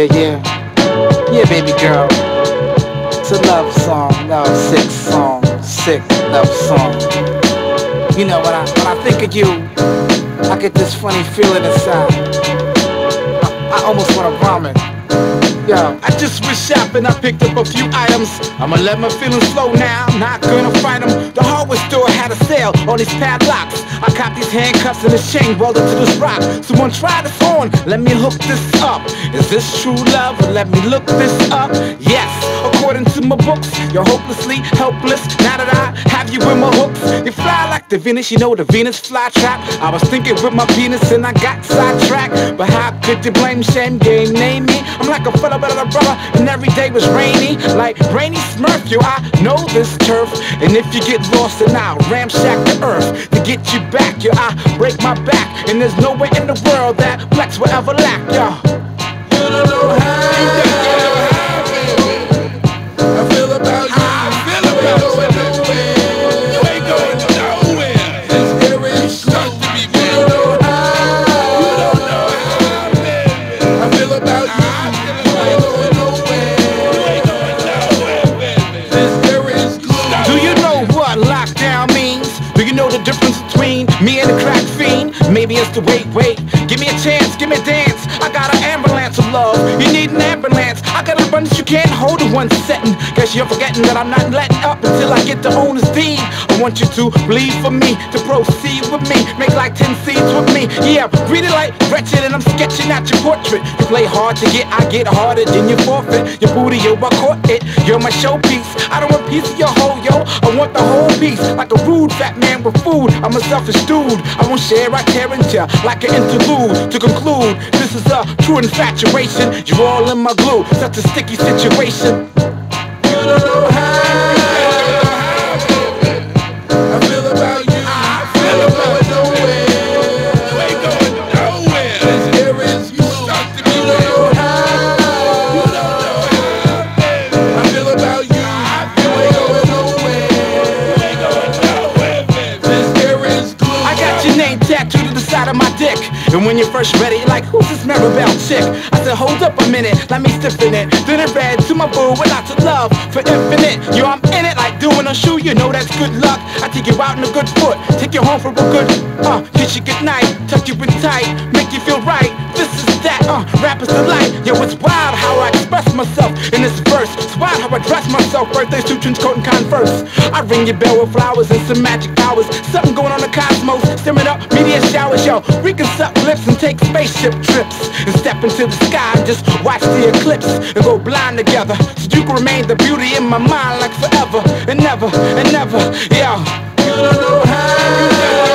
Yeah, yeah. Yeah, baby girl. It's a love song, love sick song, sick love song. You know, when I when I think of you, I get this funny feeling inside. I, I almost wanna vomit. I just went shopping, I picked up a few items. I'ma let my feelings flow now, not gonna fight them. The hardware store had a sale on these padlocks. I caught these handcuffs and this chain welded to this rock. Someone try this on, let me hook this up. Is this true love? Let me look this up. Yes, according to my books, you're hopelessly helpless. Now that I have you in my hooks, you fly like the Venus, you know the Venus flytrap. I was thinking with my penis and I got sidetracked. But how could you blame shame game? Name me. I'm like a fella than brother, and every day was rainy. Like rainy Smurf, yo, I know this turf. And if you get lost, then I'll ramshack the earth to get you back, yo. I break my back, and there's no way in the world that flex will ever lack, yo. Me and the crack fiend? Maybe it's the wait, wait. Give me a chance, give me a dance. I got an ambulance of love. You need an ambulance. Can't hold in one setting. Guess you're forgetting that I'm not letting up until I get the owner's deed. I want you to bleed for me, to proceed with me. Make like 10 seeds with me. Yeah, read it like wretched and I'm sketching out your portrait. You play hard to get, I get harder than you forfeit. Your booty, yo, I caught it. You're my showpiece. I don't want piece of your whole, yo. I want the whole piece. Like a rude fat man with food. I'm a selfish dude. I won't share, I tear into ya like an interlude. To conclude, this is a true infatuation. You're all in my glue. Such a sticky situation. You don't know how. And when you're first ready, like, who's this Maribel chick? I said, hold up a minute, let me stiffen it. Then I read to my boo with lots of love for infinite. Yo, I'm in it like doing a shoe, you know that's good luck. I take you out in a good foot, take you home for a good, uh, kiss you good night, tuck you in tight, make you feel right. This is that, uh, Rapper's Delight. Yo, it's wild how I express myself in this verse. It's wild how I dress myself, birthday suit, trench coat, and converse. I ring your bell with flowers and some magic powers. Something going on in the cosmos, yo. We can suck lips and take spaceship trips and step into the sky and just watch the eclipse and go blind together. So you can remain the beauty in my mind like forever and never and never, yo. You don't know